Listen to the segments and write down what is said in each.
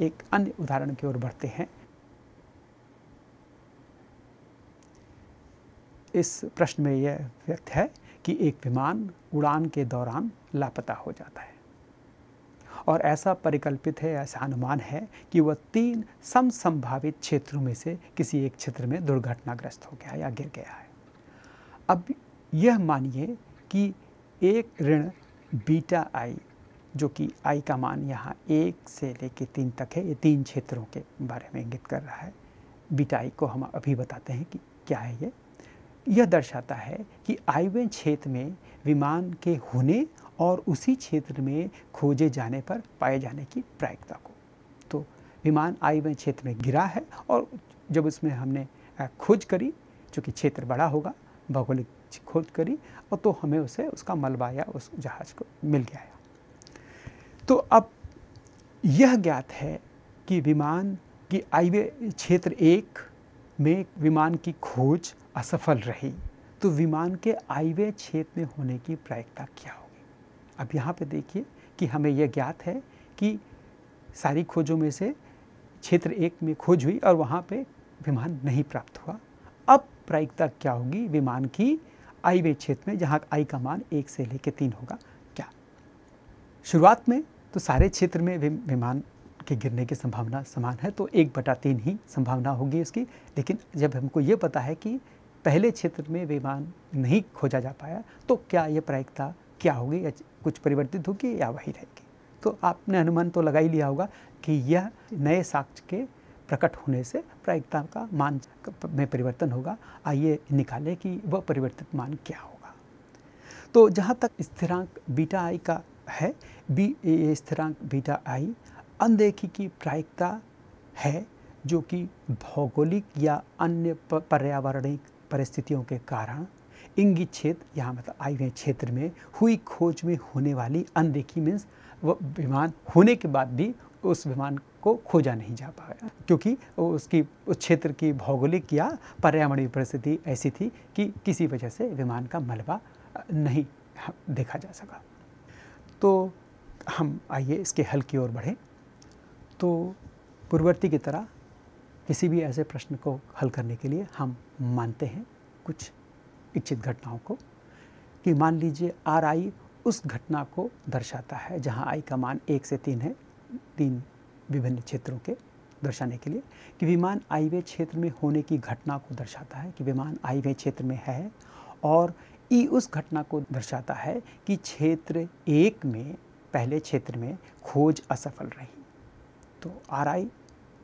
एक अन्य उदाहरण की ओर बढ़ते हैं। इस प्रश्न में यह व्यक्त है कि एक विमान उड़ान के दौरान लापता हो जाता है और ऐसा परिकल्पित है, ऐसा अनुमान है कि वह तीन सम संभावित क्षेत्रों में से किसी एक क्षेत्र में दुर्घटनाग्रस्त हो गया या गिर गया है। अब यह मानिए कि एक ऋण बीटा आई जो कि आई का मान यहाँ एक से लेकर तीन तक है, ये तीन क्षेत्रों के बारे में इंगित कर रहा है। बीटा आई को हम अभी बताते हैं कि क्या है ये। यह दर्शाता है कि आईवे क्षेत्र में विमान के होने और उसी क्षेत्र में खोजे जाने पर पाए जाने की प्रायिकता को। तो विमान आईवे क्षेत्र में गिरा है और जब उसमें हमने खोज करी चूँकि क्षेत्र बड़ा होगा, भौगोलिक खोज करी, और तो हमें उसे, उसका मलबा या उस जहाज़ को मिल गया है। तो अब यह ज्ञात है कि विमान की आईवे क्षेत्र एक में विमान की खोज असफल रही। तो विमान के आईवे क्षेत्र में होने की प्रायिकता क्या होगी? अब यहाँ पे देखिए कि हमें यह ज्ञात है कि सारी खोजों में से क्षेत्र एक में खोज हुई और वहाँ पे विमान नहीं प्राप्त हुआ। अब प्रायिकता क्या होगी विमान की आई वे क्षेत्र में, जहाँ आई का मान एक से लेकर तीन होगा? क्या? शुरुआत में तो सारे क्षेत्र में विमान के गिरने की संभावना समान है तो एक बटा तीन ही संभावना होगी उसकी लेकिन जब हमको ये पता है कि पहले क्षेत्र में विमान नहीं खोजा जा पाया तो क्या ये प्रायिकता क्या होगी या कुछ परिवर्तित होगी या वही रहेगी? तो आपने अनुमान तो लगा ही लिया होगा कि यह नए साक्ष्य के प्रकट होने से प्रायिकता का मान में परिवर्तन होगा। आइए निकालें कि वह परिवर्तित मान क्या होगा। तो जहाँ तक स्थिरांक बीटा आई का है बी ए स्थिरांक बीटा आई अनदेखी की प्रायिकता है, जो कि भौगोलिक या अन्य पर्यावरणिक परिस्थितियों के कारण इंगित क्षेत्र, यहाँ मतलब आई हुए क्षेत्र में हुई खोज में होने वाली अनदेखी मीन्स वह विमान होने के बाद भी उस विमान को खोजा नहीं जा पाया, क्योंकि उसकी, उस क्षेत्र की भौगोलिक या पर्यावरणीय परिस्थिति ऐसी थी कि किसी वजह से विमान का मलबा नहीं देखा जा सका। तो हम आइए इसके हल की ओर बढ़ें। तो पूर्ववर्ती की तरह किसी भी ऐसे प्रश्न को हल करने के लिए हम मानते हैं कुछ इच्छित घटनाओं को कि मान लीजिए आर आई उस घटना को दर्शाता है जहाँ आई का मान एक से तीन है, तीन विभिन्न क्षेत्रों के दर्शाने के लिए कि विमान आईवे क्षेत्र में होने की घटना को दर्शाता है कि विमान आईवे क्षेत्र में है और ई उस घटना को दर्शाता है कि क्षेत्र एक में, पहले क्षेत्र में खोज असफल रही। तो आर आई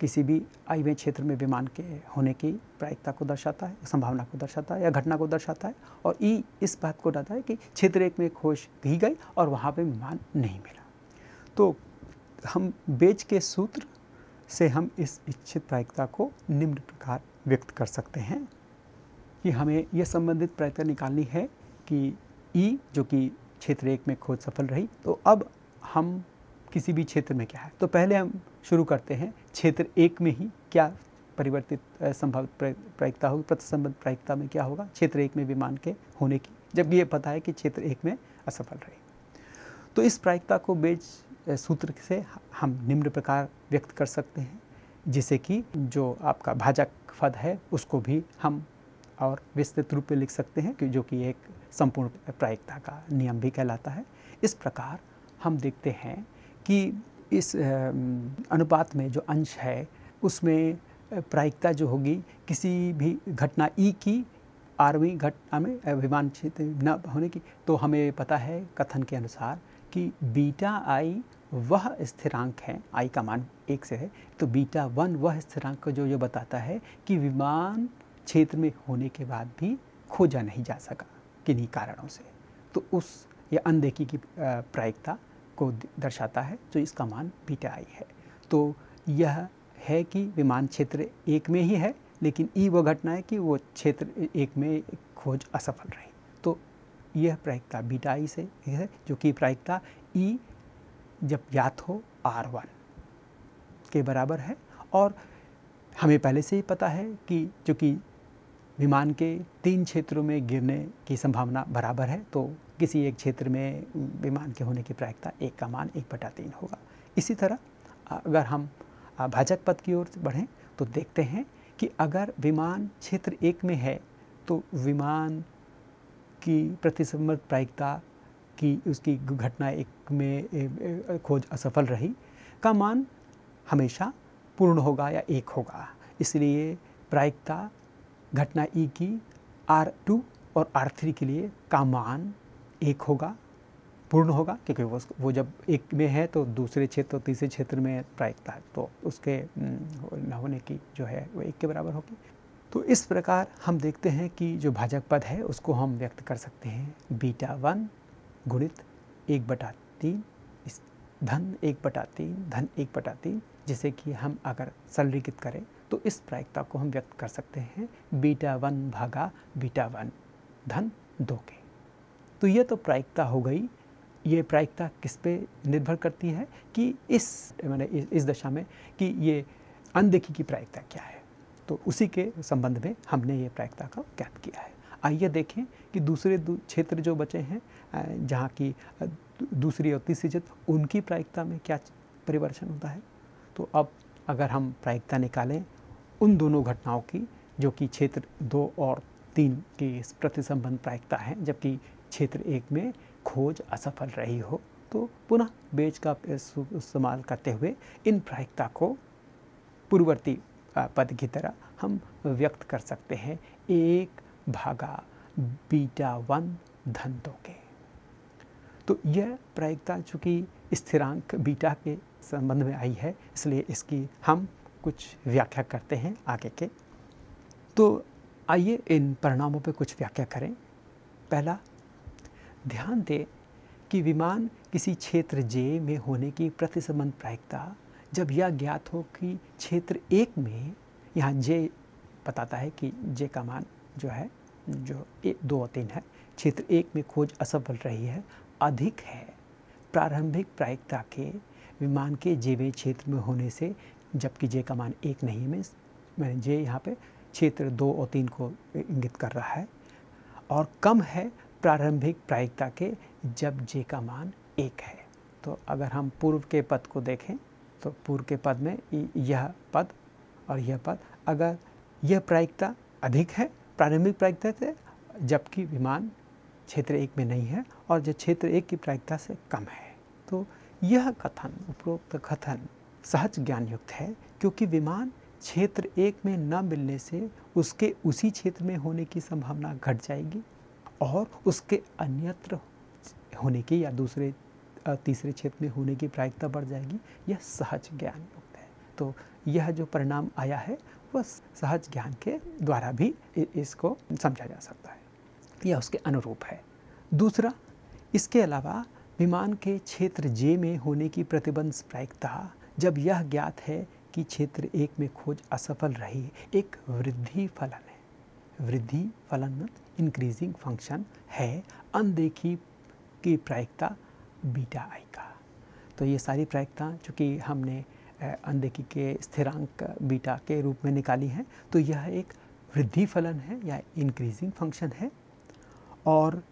किसी भी आईवे क्षेत्र में विमान के होने की प्रायिकता को दर्शाता है, संभावना को दर्शाता है या घटना को दर्शाता है और ई इस बात को बताता है कि क्षेत्र एक में खोज की गई और वहाँ पे विमान नहीं मिला। तो हम बेच के सूत्र से हम इस इच्छित प्रायिकता को निम्न प्रकार व्यक्त कर सकते हैं। कि हमें यह संबंधित प्रायिकता निकालनी है कि ई, जो कि क्षेत्र एक में खोज सफल रही तो अब हम किसी भी क्षेत्र में क्या है? तो पहले हम शुरू करते हैं क्षेत्र एक में ही क्या परिवर्तित संभावित प्रायिकता होगी, प्रतिसंबद्ध प्रायिकता में क्या होगा? क्षेत्र एक में विमान के होने की जबकि ये पता है कि क्षेत्र एक में असफल रही। तो इस प्रायिकता को बेच सूत्र से हम निम्न प्रकार व्यक्त कर सकते हैं, जिसे कि जो आपका भाजक पद है, उसको भी हम और विस्तृत रूप में लिख सकते हैं कि जो कि एक संपूर्ण प्रायिकता का नियम भी कहलाता है। इस प्रकार हम देखते हैं कि इस अनुपात में जो अंश है, उसमें प्रायिकता जो होगी, किसी भी घटना ई की, आरवीं घटना में विमान क्षेत्र न होने की तो हमें पता है कथन के अनुसार कि बीटा आई वह स्थिरांक है, आई का मान एक से है तो बीटा वन वह स्थिरांक जो ये बताता है कि विमान क्षेत्र में होने के बाद भी खोजा नहीं जा सका किन्हीं कारणों से। तो उस यह अनदेखी की प्रायिकता को दर्शाता है, जो इसका मान बीटा आई है। तो यह है कि विमान क्षेत्र एक में ही है, लेकिन ई वो घटना है कि वो क्षेत्र एक में खोज असफल रही। तो यह प्रायिकता बीटा आई से है, जो कि प्रायिकता ई जब ज्ञात हो, आर वन के बराबर है। और हमें पहले से ही पता है कि जो कि विमान के तीन क्षेत्रों में गिरने की संभावना बराबर है तो किसी एक क्षेत्र में विमान के होने की प्रायिकता एक का मान एक बटा तीन होगा। इसी तरह, अगर हम भाजक पद की ओर बढ़ें तो देखते हैं कि अगर विमान क्षेत्र एक में है तो विमान की प्रतिसंबद्ध प्रायिकता की उसकी घटना एक में खोज असफल रही, का मान हमेशा पूर्ण होगा या एक होगा। इसलिए प्रायिकता घटना ई की आर टू और आर थ्री के लिए का मान एक होगा, पूर्ण होगा, क्योंकि वो वो जब एक में है तो दूसरे क्षेत्र और तीसरे क्षेत्र में प्रायिकता है तो उसके न होने की जो है वो एक के बराबर होगी। तो इस प्रकार हम देखते हैं कि जो भाजक पद है उसको हम व्यक्त कर सकते हैं बीटा वन गुणित एक बटा तीन धन एक बटा तीन, धन एक बटा तीन, जिसे कि हम अगर सरलीकृत करें तो इस प्रायिकता को हम व्यक्त कर सकते हैं, बीटा वन भागा बीटा वन धन दो के। तो ये तो प्रायिकता हो गई। ये प्रायिकता किस पे निर्भर करती है कि इस, मैंने इस दशा में कि ये अनदेखी की प्रायिकता क्या है? तो उसी के संबंध में हमने ये प्रायिकता का ज्ञात किया है। आइए देखें कि दूसरे क्षेत्र जो बचे हैं जहाँ की दूसरी और तीसरी क्षेत्र उनकी प्रायिकता में क्या परिवर्तन होता है? तो अब अगर हम प्रायिकता निकालें उन दोनों घटनाओं की, जो कि क्षेत्र दो और तीन की प्रति संबंध प्रायिकता है, जबकि क्षेत्र एक में खोज असफल रही हो तो पुनः बेच का इस्तेमाल करते हुए इन प्रायिकता को पूर्ववर्ती पद की तरह हम व्यक्त कर सकते हैं। एक भागा बीटा वन धन के। तो यह प्रायिकता चूँकि स्थिरांक बीटा के संबंध में आई है, इसलिए इसकी हम कुछ व्याख्या करते हैं आगे के। तो आइए इन परिणामों पर कुछ व्याख्या करें। पहला, ध्यान दें कि विमान किसी क्षेत्र जे में होने की प्रतिसंबंध प्रायिकता जब यह ज्ञात हो कि क्षेत्र एक में, यहाँ जे बताता है कि जे का मान जो है, जो एक दो और तीन है, क्षेत्र एक में खोज असफल रही है, अधिक है। प्रारंभिक प्रायिकता के विमान के जेवे क्षेत्र में होने से जबकि जे का मान एक नहीं है। मैंने जे यहाँ पे क्षेत्र दो और तीन को इंगित कर रहा है। और कम है प्रारंभिक प्रायिकता के जब जे का मान एक है। तो अगर हम पूर्व के पद को देखें तो पूर्व के पद में यह पद और यह पद, अगर यह प्रायिकता अधिक है, प्रारंभिक प्रायिकता से, जबकि विमान क्षेत्र एक में नहीं है और जो क्षेत्र एक की प्रायिकता से कम है। तो यह कथन, उपरोक्त कथन सहज ज्ञान युक्त है, क्योंकि विमान क्षेत्र एक में न मिलने से उसके उसी क्षेत्र में होने की संभावना घट जाएगी और उसके अन्यत्र होने की या दूसरे तीसरे क्षेत्र में होने की प्रायिकता बढ़ जाएगी। यह सहज ज्ञान युक्त है। तो यह जो परिणाम आया है, वह सहज ज्ञान के द्वारा भी इसको समझा जा सकता है। यह उसके अनुरूप है। दूसरा, इसके अलावा विमान के क्षेत्र जे में होने की प्रतिबंध प्रायिकता जब यह ज्ञात है कि क्षेत्र एक में खोज असफल रही, एक वृद्धि फलन है। वृद्धि फलन इंक्रीजिंग फ़ंक्शन है, अनदेखी की प्रायिकता बीटा आई का। तो ये सारी प्रायिकता, चूँकि हमने अनदेखी के स्थिरांक बीटा के रूप में निकाली हैं तो यह एक वृद्धि फलन है या इंक्रीजिंग फ़ंक्शन है। और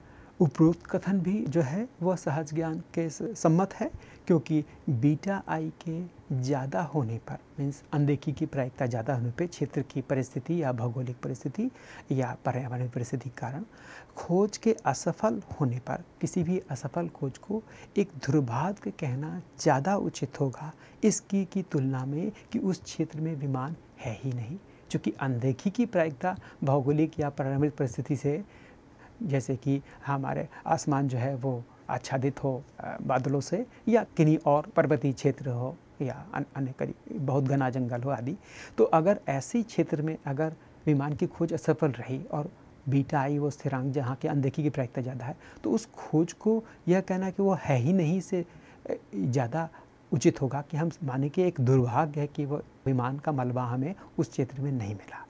उपरोक्त कथन भी जो है, वह सहज ज्ञान के सम्मत है, क्योंकि बीटा आई के ज़्यादा होने पर मीन्स अनदेखी की प्रायिकता ज़्यादा होने पर, क्षेत्र की परिस्थिति या भौगोलिक परिस्थिति या पर्यावरण परिस्थिति के कारण खोज के असफल होने पर, किसी भी असफल खोज को एक दुर्भाग्य कहना ज़्यादा उचित होगा इसकी की तुलना में कि उस क्षेत्र में विमान है ही नहीं। चूँकि अनदेखी की प्रायिकता भौगोलिक या पर्यावरण परिस्थिति से, जैसे कि हमारे आसमान जो है वो आच्छादित हो बादलों से या किन्हीं और पर्वतीय क्षेत्र हो या अन्य करीब, बहुत घना जंगल हो आदि। तो अगर ऐसे क्षेत्र में अगर विमान की खोज असफल रही और बीटा आई वो स्थिरांक जहाँ के अनदेखी की प्रायिकता ज़्यादा है तो उस खोज को यह कहना कि वो है ही नहीं से ज़्यादा उचित होगा कि हम माने कि एक दुर्भाग्य है कि वो विमान का मलबा हमें उस क्षेत्र में नहीं मिला।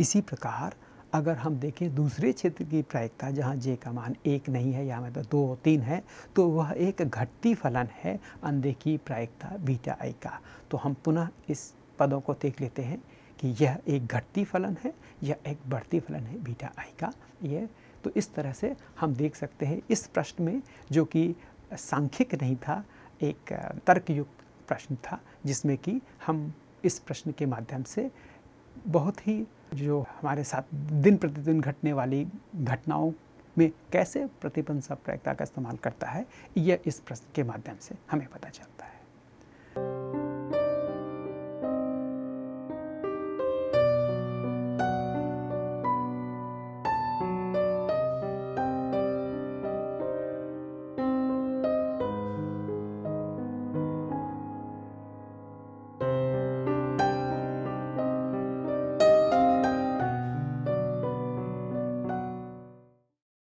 इसी प्रकार अगर हम देखें दूसरे क्षेत्र की प्रायिकता, जहाँ जे का मान एक नहीं है या मतलब दो तीन है तो वह एक घटती फलन है अनदेखी प्रायिकता बीटा आई का। तो हम पुनः इस पदों को देख लेते हैं कि यह एक घटती फलन है, यह एक बढ़ती फलन है बीटा आई का। यह तो इस तरह से हम देख सकते हैं इस प्रश्न में, जो कि सांख्यिक नहीं था, एक तर्कयुक्त प्रश्न था, जिसमें कि हम इस प्रश्न के माध्यम से बहुत ही जो हमारे साथ दिन प्रतिदिन घटने वाली घटनाओं में कैसे प्रतिबंध प्रयोगता का इस्तेमाल करता है, यह इस प्रश्न के माध्यम से हमें पता चलता है।